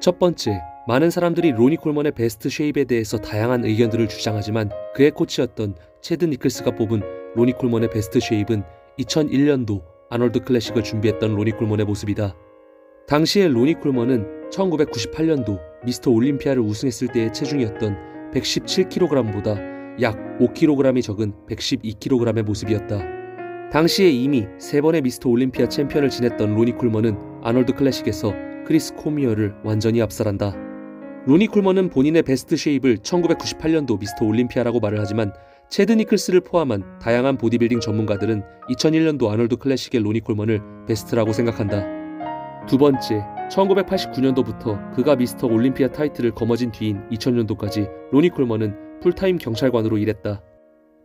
첫 번째, 많은 사람들이 로니 콜먼의 best shape에 대해서 다양한 의견들을 주장하지만 그의 코치였던 채드 니콜스가 뽑은 로니 콜먼의 best shape은 2001년도 아놀드 클래식을 준비했던 로니 콜먼의 모습이다. 당시에 로니 콜먼은 1998년도 미스터 올림피아를 우승했을 때의 체중이었던 117kg보다 약 5kg이 적은 112kg의 모습이었다. 당시에 이미 세 번의 미스터 올림피아 챔피언을 지냈던 로니 콜먼은 아놀드 클래식에서 크리스 코미어를 완전히 압살한다. 로니 콜먼은 본인의 best shape을 1998년도 미스터 올림피아라고 말을 하지만 채드 니콜스를 포함한 다양한 보디빌딩 전문가들은 2001년도 아놀드 클래식의 로니 콜먼을 베스트라고 생각한다. 두 번째, 1989년도부터 그가 미스터 올림피아 타이틀을 거머쥔 뒤인 2000년도까지 로니 콜먼은 풀타임 경찰관으로 일했다.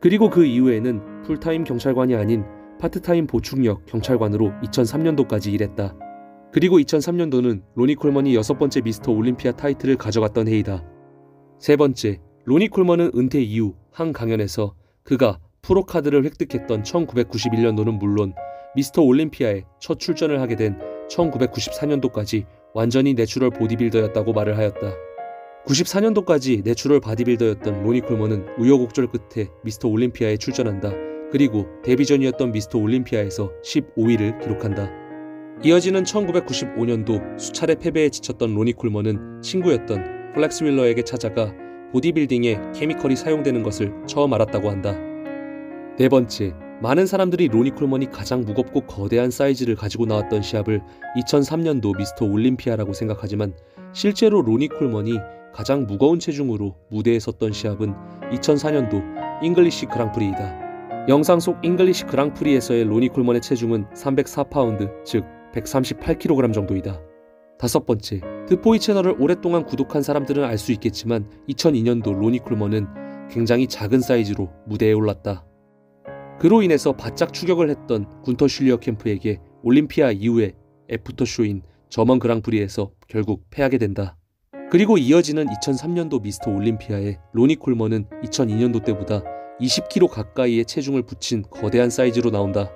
그리고 그 이후에는 풀타임 경찰관이 아닌 파트타임 보충역 경찰관으로 2003년도까지 일했다. 그리고 2003년도는 로니 콜먼이 여섯 번째 미스터 올림피아 타이틀을 가져갔던 해이다. 세 번째, 로니 콜먼은 은퇴 이후 한 강연에서 그가 프로 카드를 획득했던 1991년도는 물론 미스터 올림피아에 첫 출전을 하게 된 1994년도까지 완전히 natural 보디빌더였다고 말을 하였다. 94년도까지 natural 보디빌더였던 로니 콜먼은 우여곡절 끝에 미스터 올림피아에 출전한다. 그리고 데뷔전이었던 미스터 올림피아에서 15위를 기록한다. 이어지는 1995년도 수차례 패배에 지쳤던 로니 콜먼은 친구였던 플렉스 휠러에게 찾아가 보디빌딩에 chemical이 사용되는 것을 처음 알았다고 한다. 네 번째, 많은 사람들이 로니 콜먼이 가장 무겁고 거대한 사이즈를 가지고 나왔던 시합을 2003년도 미스터 올림피아라고 생각하지만 실제로 로니 콜먼이 가장 무거운 체중으로 무대에 섰던 시합은 2004년도 잉글리시 그랑프리이다. 영상 속 잉글리시 그랑프리에서의 로니 콜먼의 체중은 304파운드, 즉 138kg 정도이다. 다섯 번째, 드포이 채널을 오랫동안 구독한 사람들은 알 수 있겠지만 2002년도 로니 콜먼은 굉장히 작은 사이즈로 무대에 올랐다. 그로 인해서 바짝 추격을 했던 군터 슐리어캄프에게 올림피아 이후에 after show인 저먼 그랑프리에서 결국 패하게 된다. 그리고 이어지는 2003년도 미스터 올림피아에 로니 콜먼은 2002년도 때보다 20kg 가까이의 체중을 붙인 거대한 사이즈로 나온다.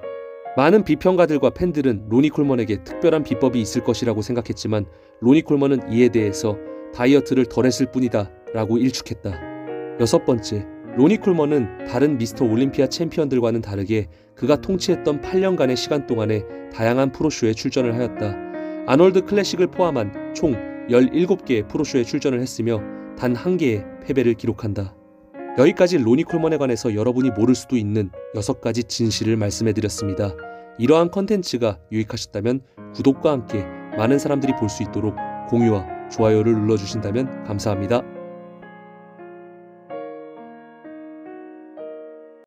많은 비평가들과 팬들은 로니 콜먼에게 특별한 비법이 있을 것이라고 생각했지만 로니 콜먼은 이에 대해서 다이어트를 덜 했을 뿐이다 라고 일축했다. 여섯 번째, 로니 쿨먼은 다른 미스터 올림피아 챔피언들과는 다르게 그가 통치했던 8년간의 시간 동안에 다양한 프로쇼에 출전을 하였다. 아놀드 클래식을 포함한 총 17개의 프로쇼에 출전을 했으며 단 한 개의 패배를 기록한다. 여기까지 로니 콜먼에 관해서 여러분이 모를 수도 있는 6가지 진실을 말씀해 드렸습니다. 이러한 컨텐츠가 유익하셨다면 구독과 함께 많은 사람들이 볼 수 있도록 공유와 좋아요를 눌러주신다면 감사합니다.